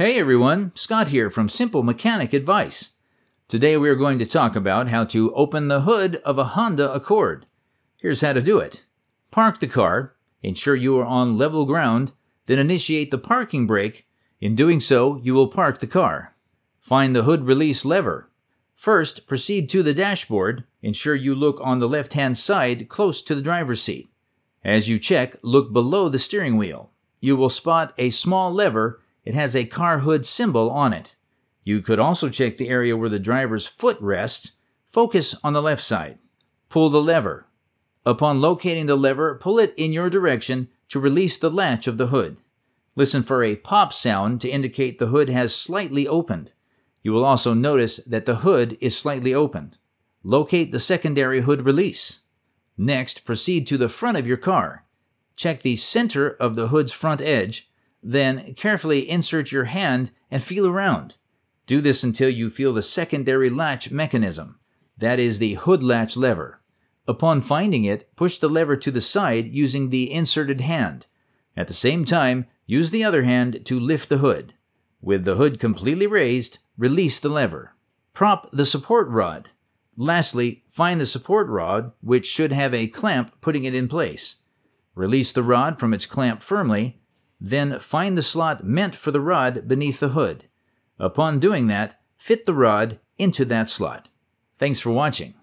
Hey everyone, Scott here from Simple Mechanic Advice. Today we are going to talk about how to open the hood of a Honda Accord. Here's how to do it. Park the car, ensure you are on level ground, then initiate the parking brake. In doing so, you will park the car. Find the hood release lever. First, proceed to the dashboard. Ensure you look on the left hand side close to the driver's seat. As you check, look below the steering wheel. You will spot a small lever it has a car hood symbol on it. You could also check the area where the driver's foot rests. Focus on the left side. Pull the lever. Upon locating the lever, pull it in your direction to release the latch of the hood. Listen for a pop sound to indicate the hood has slightly opened. You will also notice that the hood is slightly opened. Locate the secondary hood release. Next, proceed to the front of your car. Check the center of the hood's front edge then carefully insert your hand and feel around. Do this until you feel the secondary latch mechanism. That is the hood latch lever. Upon finding it, push the lever to the side using the inserted hand. At the same time, use the other hand to lift the hood. With the hood completely raised, release the lever. Prop the support rod. Lastly, find the support rod, which should have a clamp putting it in place. Release the rod from its clamp firmly then find the slot meant for the rod beneath the hood. Upon doing that, fit the rod into that slot. Thanks for watching.